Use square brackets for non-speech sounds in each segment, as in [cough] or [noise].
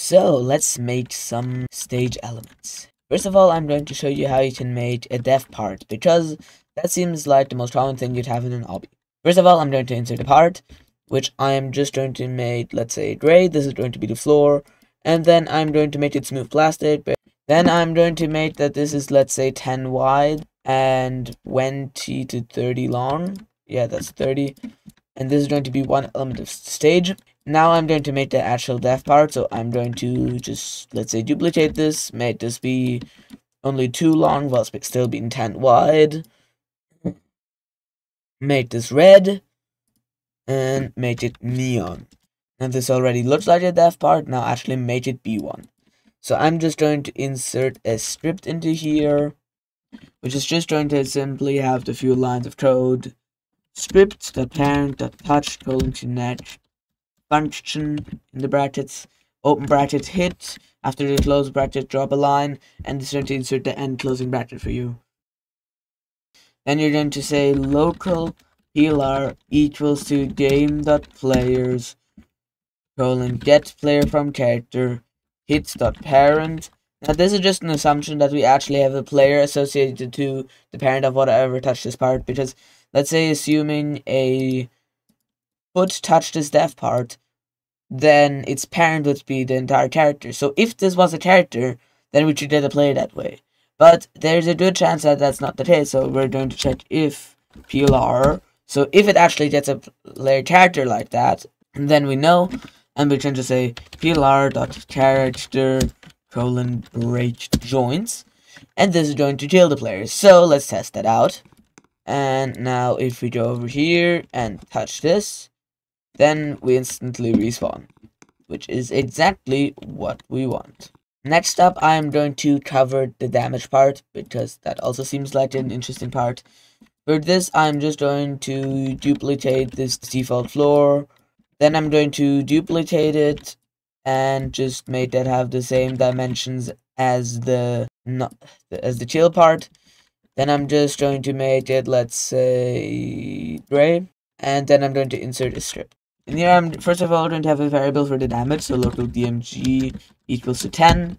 So let's make some stage elements. First of all, I'm going to show you how you can make a dev part because that seems like the most common thing you'd have in an obby. First of all, I'm going to insert a part, which I am just going to make, let's say, gray. This is going to be the floor. And then I'm going to make it smooth plastic. But then I'm going to make that this is, let's say, 10 wide and 20 to 30 long. Yeah, that's 30. And this is going to be one element of stage. Now I'm going to make the actual dev part, so I'm going to just, let's say, duplicate this, make this be only two long, while still being 10 wide. Make this red, and make it neon. And this already looks like a dev part, now actually make it be one. So I'm just going to insert a script into here, which is just going to simply have the few lines of code. Script.parent.touch colon to next function in the brackets, open bracket hit, after the close bracket drop a line, and it's going to insert the end closing bracket for you. Then you're going to say local plr equals to game.players colon get player from character hits.parent. Now this is just an assumption that we actually have a player associated to the parent of whatever touched this part because let's say assuming a foot touched this dev part, then its parent would be the entire character. So if this was a character, then we should get a player that way. But there's a good chance that that's not the case, so we're going to check if PLR. So if it actually gets a player character like that, then we know, and we can just say PLR dot character colon break joints, and this is going to kill the player. So let's test that out. And now if we go over here and touch this, then we instantly respawn, which is exactly what we want. Next up, I am going to cover the damage part, because that also seems like an interesting part. For this, I'm just going to duplicate this default floor, then I'm going to duplicate it, and just make that have the same dimensions as the, not, as the kill part. Then I'm just going to make it, let's say, gray, and then I'm going to insert a script. In here, I'm first of all going to have a variable for the damage, so local dmg equals to 10.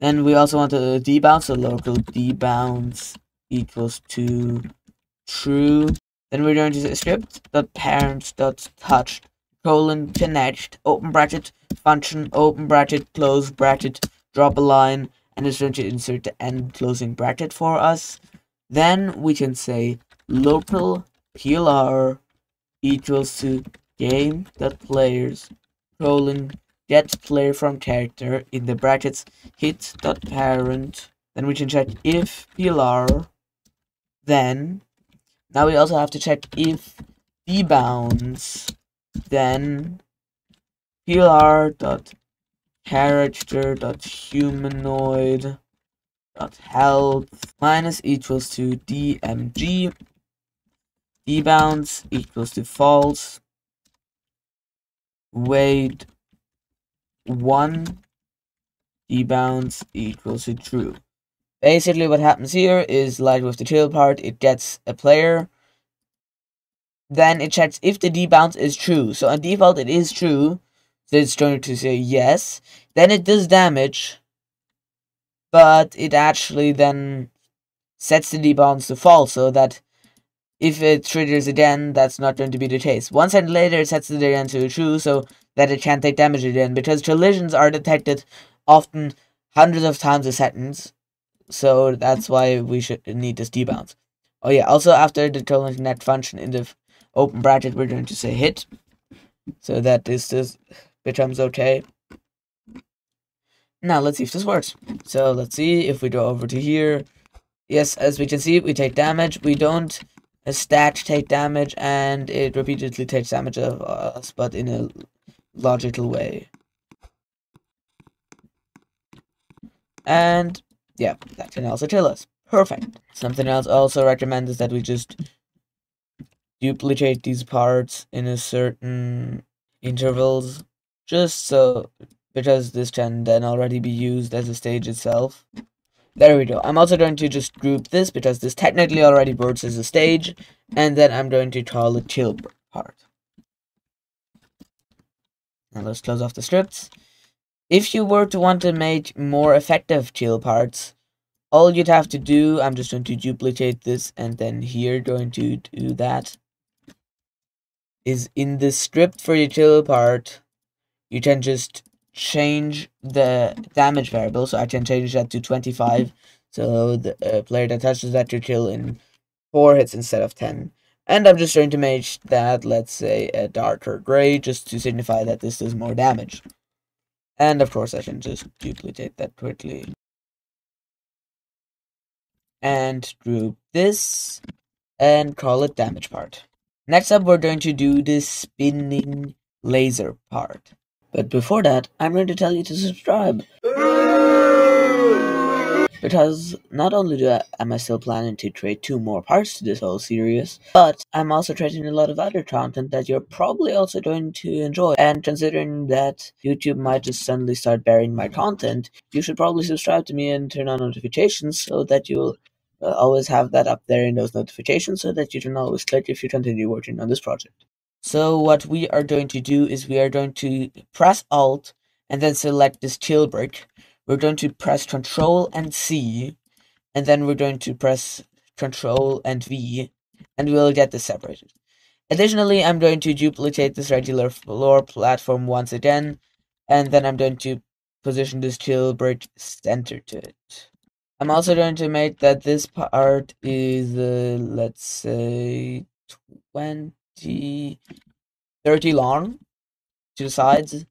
Then we also want a debounce, so local debounce equals to true. Then we're going to say script dot parent dot colon connect open bracket function open bracket close bracket drop a line and it's going to insert the end closing bracket for us. Then we can say local plr equals to game that players colon get player from character in the brackets hit dot parent. Then we can check if plr then now we also have to check if debounce then plr dot character dot humanoid dot health minus equals to dmg debounce equals to false wait 1 debounce equals to true. Basically what happens here is like with the tail part, it gets a player. Then it checks if the debounce is true. So on default it is true. So it's going to say yes. Then it does damage. But it actually then sets the debounce to false so that if it triggers again, that's not going to be the case. One second later, it sets it again to true, so that it can't take damage again, because collisions are detected often hundreds of times a second, so that's why we should need this debounce. Oh yeah, also after the collision net function in the open bracket, we're going to say hit, so that this, this becomes okay. Now, let's see if this works. So, let's see if we go over to here. Yes, as we can see, we take damage. We don't a stat take damage and it repeatedly takes damage of us, but in a logical way. And yeah, that can also kill us. Perfect. Something else also recommend is that we just duplicate these parts in a certain intervals, just so because this can then already be used as a stage itself. There we go. I'm also going to just group this because this technically already works as a stage. And then I'm going to call it chill part. Now let's close off the scripts. If you were to want to make more effective chill parts, all you'd have to do, I'm just going to duplicate this and then here going to do that, is in the script for your chill part, you can just change the damage variable. So I can change that to 25. So the uh, player that touches that to kill in 4 hits instead of 10. And I'm just going to make that, let's say, a darker gray, just to signify that this does more damage. And of course I can just duplicate that quickly. And group this, and call it damage part. Next up, we're going to do the spinning laser part. But before that, I'm going to tell you to subscribe. Because not only do I, am I still planning to create two more parts to this whole series, but I'm also creating a lot of other content that you're probably also going to enjoy. And considering that YouTube might just suddenly start burying my content, you should probably subscribe to me and turn on notifications so that you'll uh, always have that up there in those notifications so that you can always click if you continue working on this project. So what we are going to do is we are going to press Alt and then select this kill brick. We're going to press Control and C, and then we're going to press Control and V, and we'll get this separated. Additionally, I'm going to duplicate this regular floor platform once again, and then I'm going to position this kill brick center to it. I'm also going to make that this part is, uh, let's say, 20 30, 30 long to the sides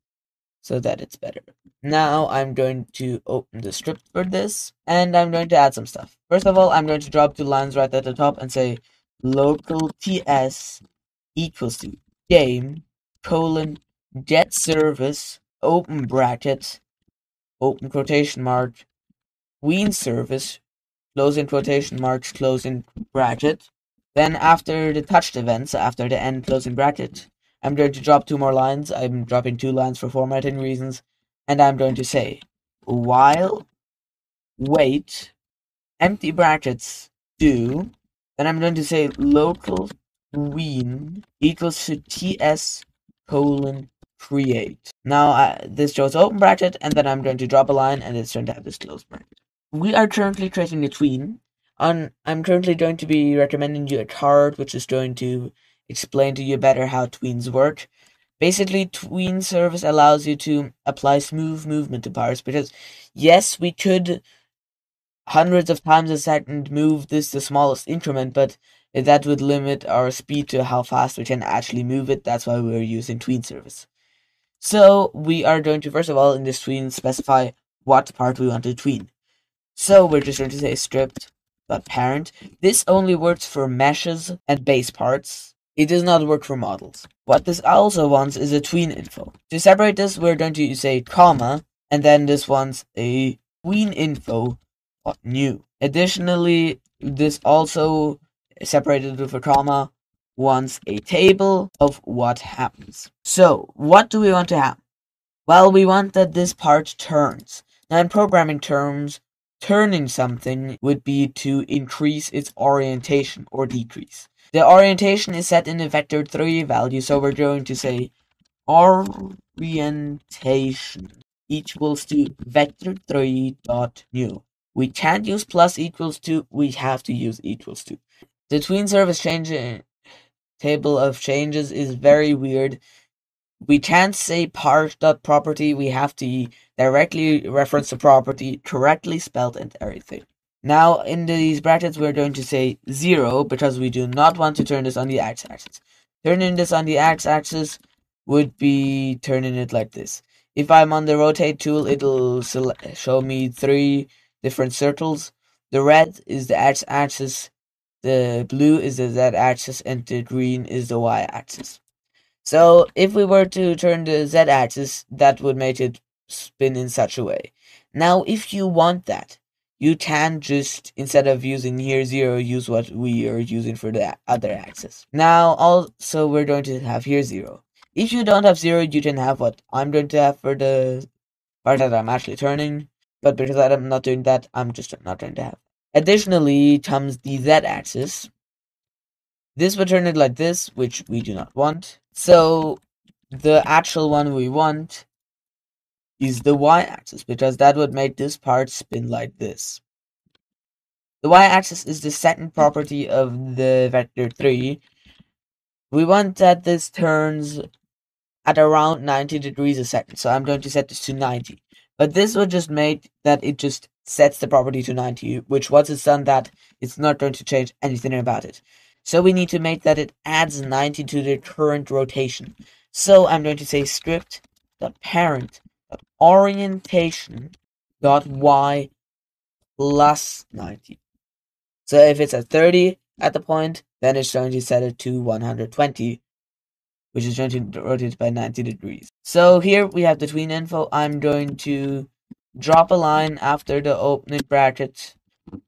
so that it's better. Now I'm going to open the script for this and I'm going to add some stuff. First of all, I'm going to drop two lines right at the top and say local ts equals to game colon get service open bracket open quotation mark tween service closing quotation marks closing bracket then after the touched events, after the end closing bracket, I'm going to drop two more lines. I'm dropping two lines for formatting reasons. And I'm going to say, while wait, empty brackets do, then I'm going to say local tween equals to ts colon create. Now this shows open bracket, and then I'm going to drop a line, and it's going to have this closed bracket. We are currently creating a tween, on I'm currently going to be recommending you a card which is going to explain to you better how tweens work. Basically, tween service allows you to apply smooth movement to parts because yes, we could hundreds of times a second move this the smallest increment, but that would limit our speed to how fast we can actually move it. That's why we're using tween service. So we are going to first of all in this tween specify what part we want to tween. So we're just going to say stripped but parent. This only works for meshes and base parts. It does not work for models. What this also wants is a tween info. To separate this, we're going to say comma, and then this wants a tween info new. Additionally, this also separated with a comma wants a table of what happens. So, what do we want to have? Well, we want that this part turns. Now, in programming terms, Turning something would be to increase its orientation or decrease. The orientation is set in a vector 3 value, so we're going to say orientation equals to vector 3 dot new. We can't use plus equals to, we have to use equals to. The tween service change eh, table of changes is very weird we can't say part dot property. We have to directly reference the property, correctly spelled and everything. Now, in these brackets, we're going to say 0 because we do not want to turn this on the x-axis. Turning this on the x-axis would be turning it like this. If I'm on the rotate tool, it'll show me three different circles. The red is the x-axis, the blue is the z-axis, and the green is the y-axis. So if we were to turn the z-axis, that would make it spin in such a way. Now, if you want that, you can just, instead of using here 0, use what we are using for the other axis. Now, also, we're going to have here 0. If you don't have 0, you can have what I'm going to have for the part that I'm actually turning. But because I'm not doing that, I'm just not going to have. Additionally comes the z-axis, this would turn it like this, which we do not want. So the actual one we want is the y-axis because that would make this part spin like this. The y-axis is the second property of the vector 3. We want that this turns at around 90 degrees a second, so I'm going to set this to 90. But this would just make that it just sets the property to 90, which once it's done that, it's not going to change anything about it. So we need to make that it adds 90 to the current rotation. So I'm going to say script dot parent dot orientation dot y plus 90. So if it's at 30 at the point, then it's going to set it to 120, which is going to rotate by 90 degrees. So here we have the tween info. I'm going to drop a line after the opening bracket.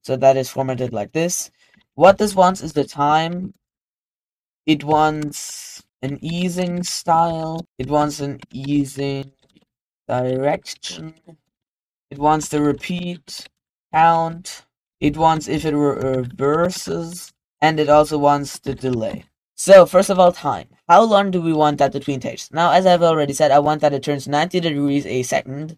So that is formatted like this. What this wants is the time. It wants an easing style. It wants an easing direction. It wants the repeat count. It wants if it reverses. And it also wants the delay. So, first of all, time. How long do we want that the tween takes? Now, as I've already said, I want that it turns 90 degrees a second.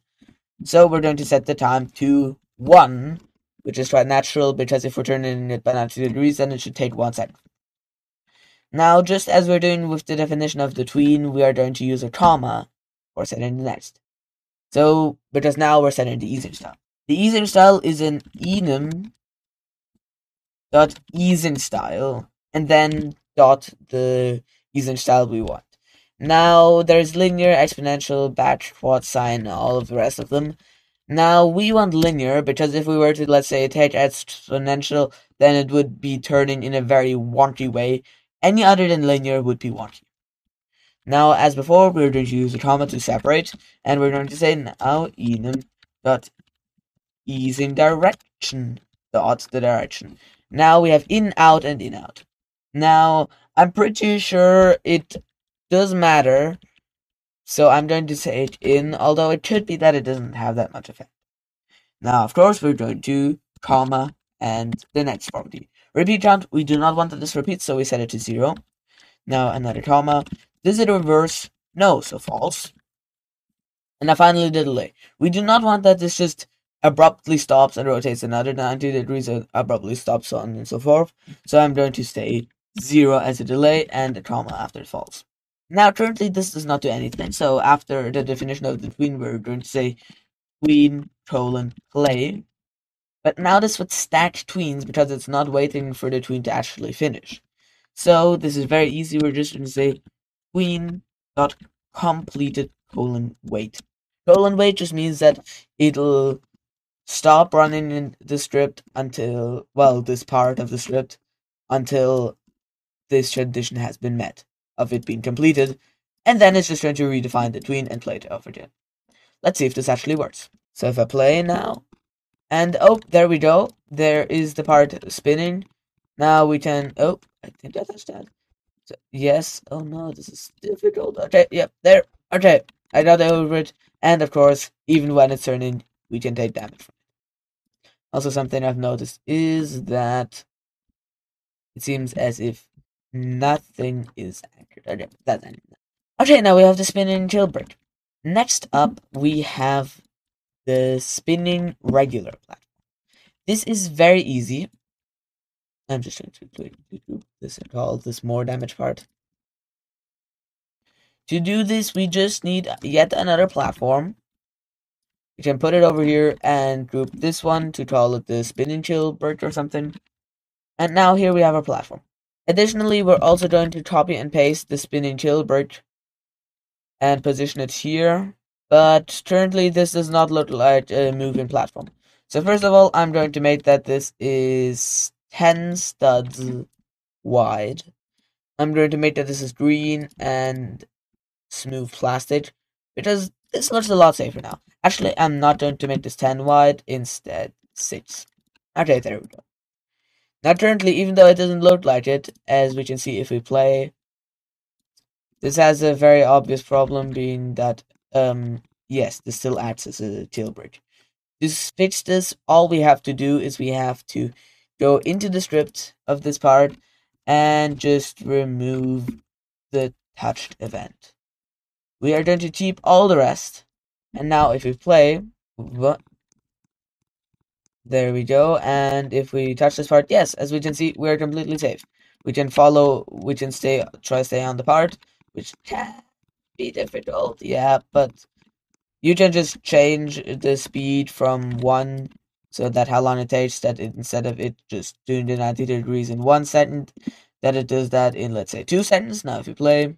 So, we're going to set the time to 1 which is quite natural because if we're turning it by 90 degrees, then it should take one second. Now, just as we're doing with the definition of the tween, we are going to use a comma for setting the next. So, because now we're setting the easing style. The easing style is an enum dot easing style, and then dot the easing style we want. Now, there's linear, exponential, batch, quad, sine, all of the rest of them. Now, we want linear because if we were to, let's say, take exponential, then it would be turning in a very wonky way. Any other than linear would be wonky. Now, as before, we're going to use a comma to separate, and we're going to say now enum dot easing direction dot the direction. Now we have in, out, and in, out. Now, I'm pretty sure it does matter so I'm going to say it in, although it could be that it doesn't have that much effect. Now, of course, we're going to comma and the next property. Repeat count, we do not want that this repeats, so we set it to zero. Now, another comma. Does it reverse? No, so false. And now finally the delay. We do not want that this just abruptly stops and rotates another 90 degrees and abruptly stops, on and so forth. So I'm going to say 0 as a delay and a comma after it falls. Now, currently, this does not do anything. So, after the definition of the tween, we're going to say tween colon play. But now this would stack tweens because it's not waiting for the tween to actually finish. So, this is very easy. We're just going to say tween dot completed colon wait. Colon wait just means that it'll stop running in the script until, well, this part of the script until this condition has been met of it being completed, and then it's just going to redefine the tween and play it over again. Let's see if this actually works. So if I play now, and oh, there we go. There is the part spinning. Now we can, oh, I think I touched that. So, yes, oh no, this is difficult. Okay, yep, there. Okay, I got over it. And of course, even when it's turning, we can take damage from it. Also, something I've noticed is that it seems as if Nothing is accurate. Okay, that's Okay, now we have the spinning kill brick. Next up, we have the spinning regular platform. This is very easy. I'm just going to do this and this more damage part. To do this, we just need yet another platform. We can put it over here and group this one to call it the spinning kill brick or something. And now here we have our platform. Additionally, we're also going to copy and paste the spinning kill brick and position it here. But currently, this does not look like a moving platform. So first of all, I'm going to make that this is 10 studs wide. I'm going to make that this is green and smooth plastic because this looks a lot safer now. Actually, I'm not going to make this 10 wide, instead 6. Okay, there we go. Now currently, even though it doesn't look like it, as we can see if we play, this has a very obvious problem being that, um, yes, this still acts as a kill brick. To fix this, all we have to do is we have to go into the script of this part and just remove the touched event. We are going to keep all the rest, And now if we play? There we go. And if we touch this part, yes, as we can see, we're completely safe. We can follow, we can stay, try stay on the part, which can be difficult, yeah, but you can just change the speed from one so that how long it takes that it, instead of it just doing the 90 degrees in one second, that it does that in let's say two seconds. Now if you play,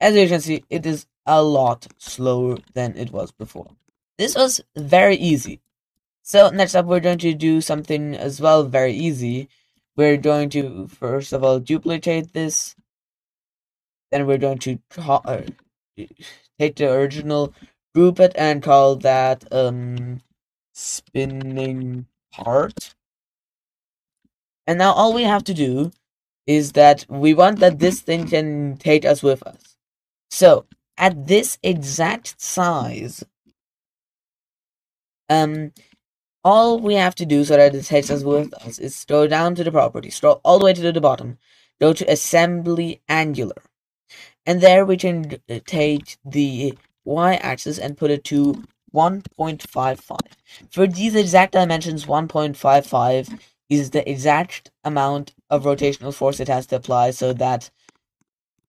as you can see, it is a lot slower than it was before. This was very easy. So next up we're going to do something as well very easy. We're going to first of all duplicate this. Then we're going to uh, take the original, group it, and call that um spinning part. And now all we have to do is that we want that this thing can take us with us. So at this exact size, um, all we have to do so that it takes us with us is scroll down to the property, scroll all the way to the bottom, go to assembly angular, and there we can uh, take the y-axis and put it to 1.55. For these exact dimensions, 1.55 is the exact amount of rotational force it has to apply so that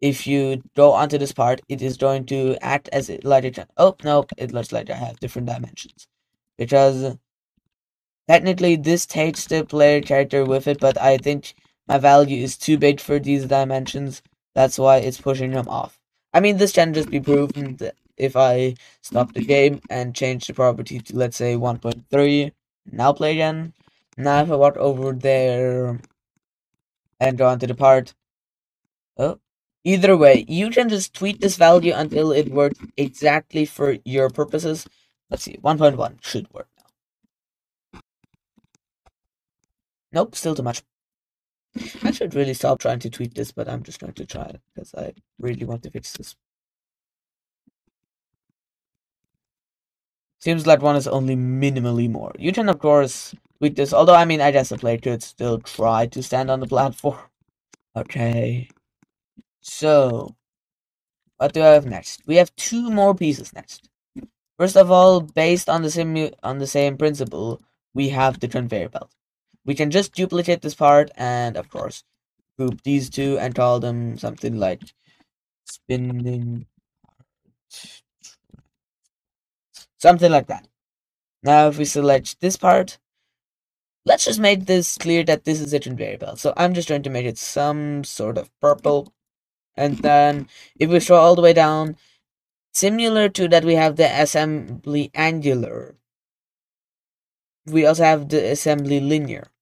if you go onto this part, it is going to act as a lighter. Oh, no, it looks like I have different dimensions. Because technically this takes the player character with it, but I think my value is too big for these dimensions. That's why it's pushing them off. I mean, this can just be proven if I stop the game and change the property to let's say 1.3 now play again now if I walk over there and go onto the part oh either way you can just tweak this value until it works exactly for your purposes let's see 1.1 should work now nope still too much I should really stop trying to tweak this but I'm just going to try it because I really want to fix this Seems like one is only minimally more. You can, of course, tweak this. Although, I mean, I guess the player could still try to stand on the platform. [laughs] Okay. So, what do I have next? We have two more pieces next. First of all, based on the same on the same principle, we have the conveyor belt. We can just duplicate this part and, of course, group these two and call them something like spinning Something like that. Now if we select this part, let's just make this clear that this is a conveyor belt. So I'm just going to make it some sort of purple. And then if we scroll all the way down, similar to that we have the assembly angular. We also have the assembly linear.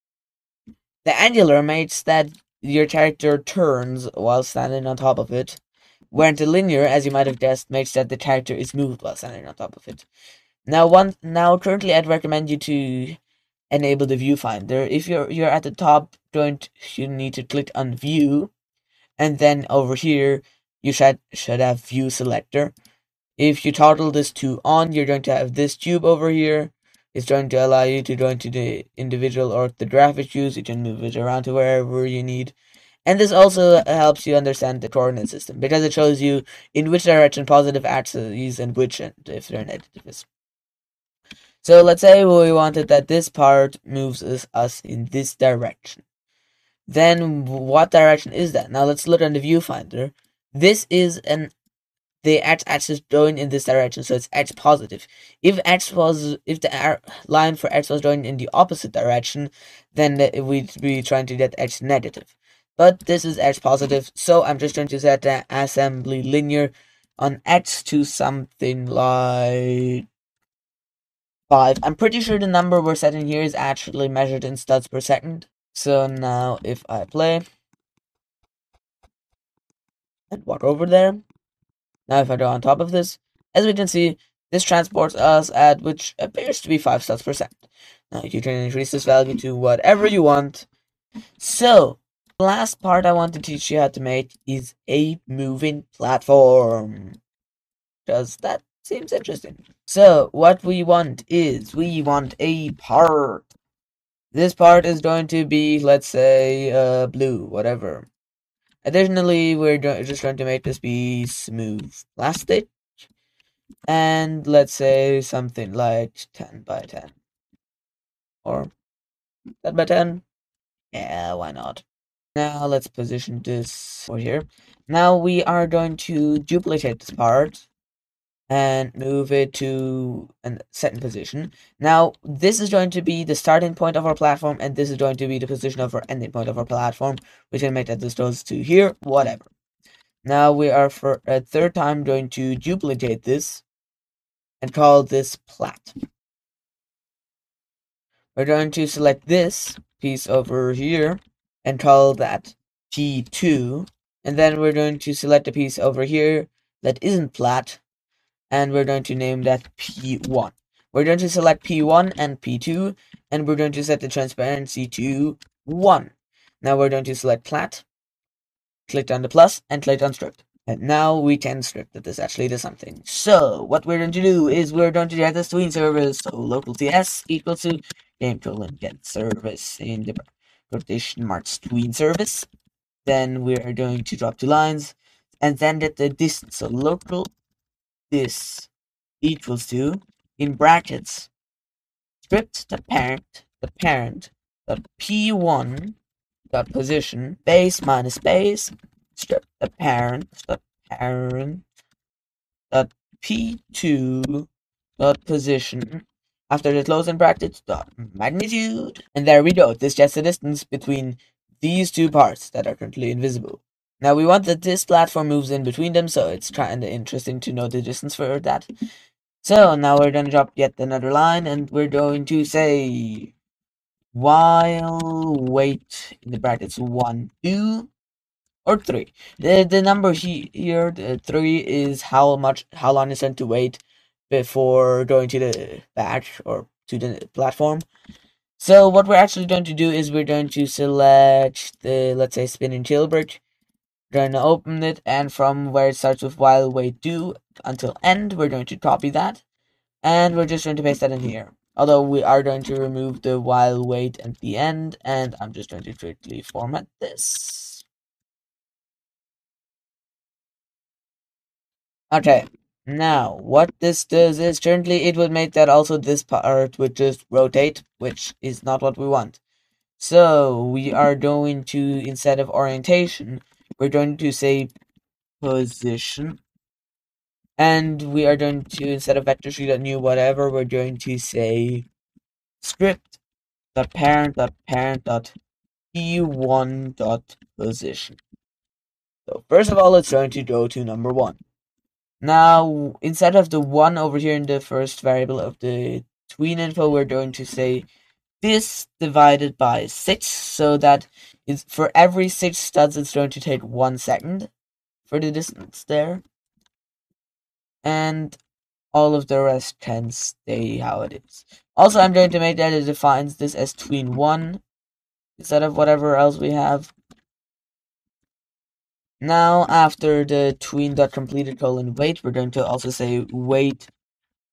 The angular makes that your character turns while standing on top of it. Where the linear, as you might have guessed, makes that the character is moved while standing on top of it. Now, one now currently, I'd recommend you to enable the viewfinder. If you're you're at the top, don't you need to click on View, and then over here you should should have View Selector. If you toggle this to on, you're going to have this tube over here. It's going to allow you to go into the individual or the orthographic views. You can move it around to wherever you need. And this also helps you understand the coordinate system because it shows you in which direction positive axes and which if they're negative is. So let's say we wanted that this part moves us, us in this direction. Then what direction is that? Now let's look on the viewfinder. This is an the x-axis going in this direction, so it's x positive. If x was if the line for x was going in the opposite direction, then we'd be trying to get x negative but this is x positive, so I'm just going to set the assembly linear on x to something like 5. I'm pretty sure the number we're setting here is actually measured in studs per second. So now if I play and walk over there, now if I go on top of this, as we can see, this transports us at which appears to be 5 studs per second. Now you can increase this value to whatever you want. So, the last part I want to teach you how to make is a moving platform. Because that seems interesting. So, what we want is, we want a part. This part is going to be, let's say, uh, blue, whatever. Additionally, we're just going to make this be smooth plastic. and let's say something like 10 by 10 or 10 by 10 yeah why not? Now let's position this over here. Now we are going to duplicate this part and move it to a certain position. Now, this is going to be the starting point of our platform, and this is going to be the position of our ending point of our platform. We can make that this goes to here, whatever. Now we are for a third time going to duplicate this and call this plat. We're going to select this piece over here and call that P2. And then we're going to select a piece over here that isn't plat and we're going to name that P1. We're going to select P1 and P2, and we're going to set the transparency to 1. Now we're going to select plat, click on the plus, and click on script. And now we can script that this actually does something. So, what we're going to do is we're going to get this tween service, so local ts equals to game colon get service in the quotation marks tween service. Then we're going to drop two lines, and then get the distance, so local this equals to in brackets script the parent the parent the p1 dot position base minus base script the parent dot parent dot p2 dot position. After the closing brackets dot magnitude. And there we go this just the distance between these two parts that are currently invisible now we want that this platform moves in between them, so it's kind of interesting to know the distance for that. So now we're going to drop yet another line, and we're going to say while wait in the brackets one, two, or three. The the number here, the three, is how much how long it's going to wait before going to the back or to the platform. So what we're actually going to do is we're going to select the let's say spinning kill brick going to open it and from where it starts with while wait do until end we're going to copy that and we're just going to paste that in here. Although we are going to remove the while wait at the end and I'm just going to quickly format this. Okay now what this does is currently it would make that also this part would just rotate which is not what we want. So we are going to instead of orientation we're going to say position. And we are going to instead of vector new whatever we're going to say script dot parent dot parent dot p1 dot position. So first of all it's going to go to number one. Now instead of the one over here in the first variable of the tween info we're going to say this divided by 6 so that is for every 6 studs it's going to take 1 second for the distance there and all of the rest can stay how it is. Also I'm going to make that it defines this as tween 1 instead of whatever else we have. Now after the tween dot completed colon wait we're going to also say wait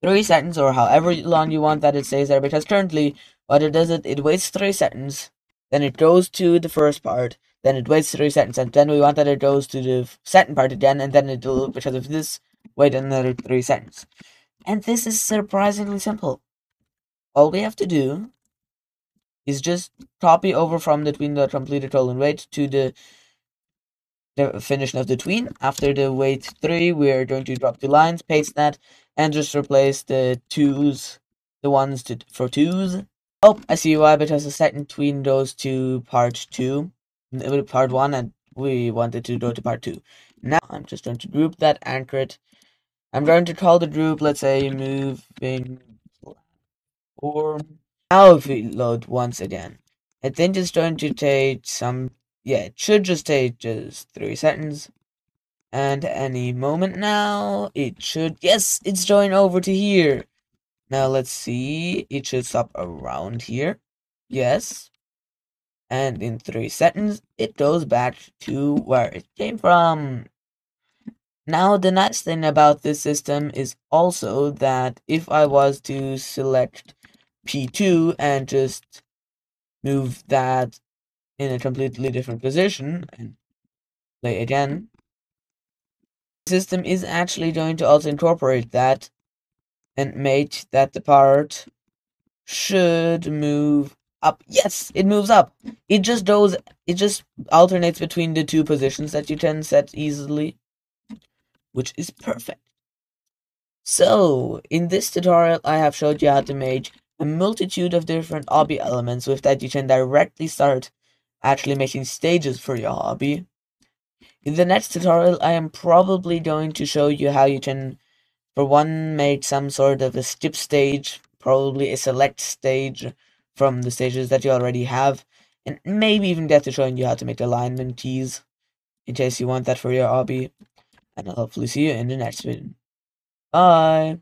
3 seconds or however long you want that it stays there because currently what it does it it waits 3 seconds then it goes to the first part then it waits 3 seconds and then we want that it goes to the second part again and then it will because of this wait another 3 seconds and this is surprisingly simple all we have to do is just copy over from the tween the completed colon wait to the definition of the tween. After the wait 3, we're going to drop two lines, paste that, and just replace the twos, the ones to, for twos. Oh, I see why, because the second between those two part 2, uh, part 1, and we wanted to go to part 2. Now, I'm just going to group that, anchor it. I'm going to call the group, let's say, moving platform. Now if we load once again, I think it's going to take some yeah, it should just take just three seconds. And any moment now, it should, yes, it's going over to here. Now let's see, it should stop around here. Yes. And in three seconds, it goes back to where it came from. Now, the nice thing about this system is also that if I was to select P2 and just move that in a completely different position and play again, the system is actually going to also incorporate that and made that the part should move up. Yes, it moves up. It just goes, it just alternates between the two positions that you can set easily, which is perfect. So, in this tutorial, I have showed you how to make a multitude of different obby elements. With that, you can directly start actually making stages for your obby. In the next tutorial, I am probably going to show you how you can, for one, make some sort of a skip stage, probably a select stage from the stages that you already have, and maybe even get to showing you how to make alignment keys, in case you want that for your obby. And I'll hopefully see you in the next video. Bye!